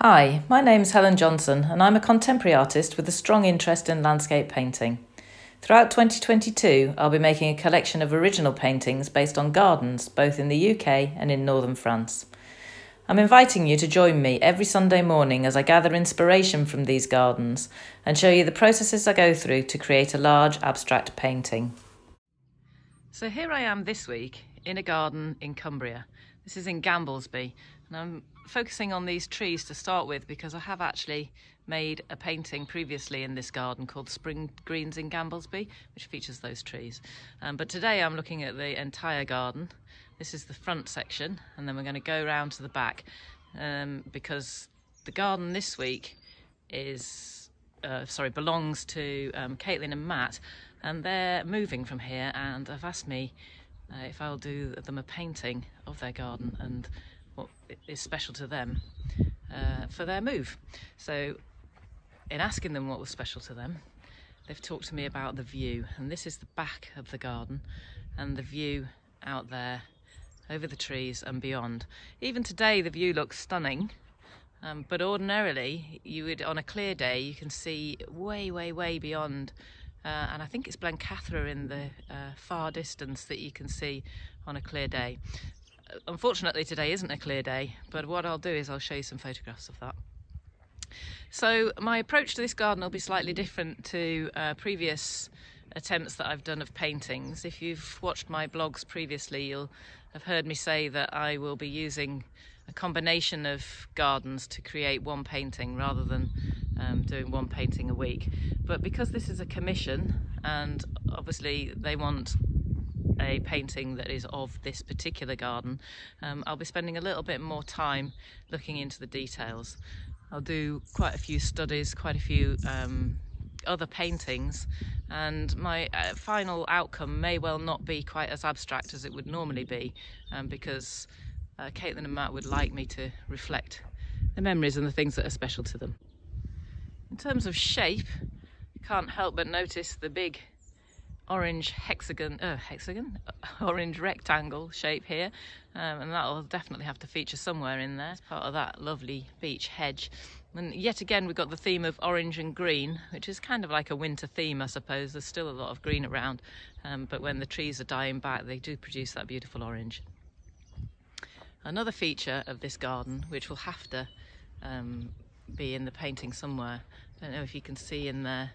Hi, my name is Helen Johnson, and I'm a contemporary artist with a strong interest in landscape painting. Throughout 2022, I'll be making a collection of original paintings based on gardens, both in the UK and in northern France. I'm inviting you to join me every Sunday morning as I gather inspiration from these gardens and show you the processes I go through to create a large abstract painting. So here I am this week in a garden in Cumbria. This is in Gamblesby, and I'm focusing on these trees to start with because I have actually made a painting previously in this garden called Spring Greens in Gamblesby, which features those trees. Um, but today I'm looking at the entire garden. This is the front section, and then we're going to go round to the back um, because the garden this week is, uh, sorry, belongs to um, Caitlin and Matt, and they're moving from here and have asked me uh, if I'll do them a painting of their garden and what is special to them uh, for their move. So, in asking them what was special to them, they've talked to me about the view, and this is the back of the garden and the view out there over the trees and beyond. Even today, the view looks stunning. Um, but ordinarily, you would on a clear day, you can see way, way, way beyond. Uh, and I think it's Blencathra in the uh, far distance that you can see on a clear day unfortunately today isn't a clear day, but what I'll do is I'll show you some photographs of that. So my approach to this garden will be slightly different to uh, previous attempts that I've done of paintings. If you've watched my blogs previously, you'll have heard me say that I will be using a combination of gardens to create one painting rather than um, doing one painting a week. But because this is a commission and obviously they want a painting that is of this particular garden, um, I'll be spending a little bit more time looking into the details. I'll do quite a few studies, quite a few um, other paintings, and my uh, final outcome may well not be quite as abstract as it would normally be, um, because uh, Caitlin and Matt would like me to reflect the memories and the things that are special to them. In terms of shape, can't help but notice the big orange hexagon, uh, hexagon, orange rectangle shape here, um, and that'll definitely have to feature somewhere in there as part of that lovely beech hedge. And yet again, we've got the theme of orange and green, which is kind of like a winter theme, I suppose. There's still a lot of green around, um, but when the trees are dying back, they do produce that beautiful orange. Another feature of this garden, which will have to um, be in the painting somewhere, I don't know if you can see in there,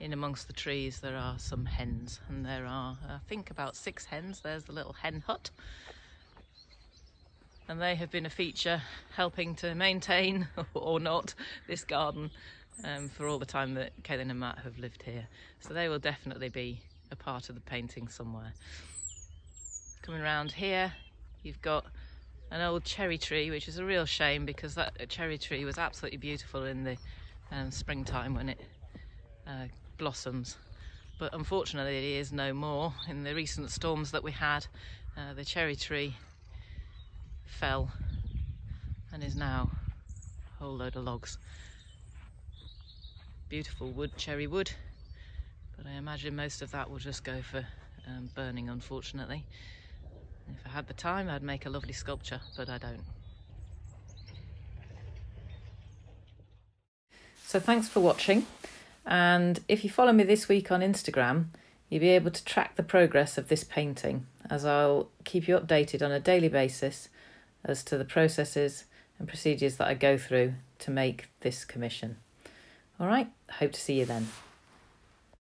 in amongst the trees there are some hens and there are I think about six hens. There's the little hen hut. And they have been a feature helping to maintain or not this garden um, for all the time that Caitlin and Matt have lived here. So they will definitely be a part of the painting somewhere. Coming around here you've got an old cherry tree which is a real shame because that cherry tree was absolutely beautiful in the um, springtime when it blossoms but unfortunately it is no more. In the recent storms that we had uh, the cherry tree fell and is now a whole load of logs. Beautiful wood, cherry wood, but I imagine most of that will just go for um, burning unfortunately. If I had the time I'd make a lovely sculpture but I don't. So thanks for watching. And if you follow me this week on Instagram, you'll be able to track the progress of this painting as I'll keep you updated on a daily basis as to the processes and procedures that I go through to make this commission. All right, hope to see you then.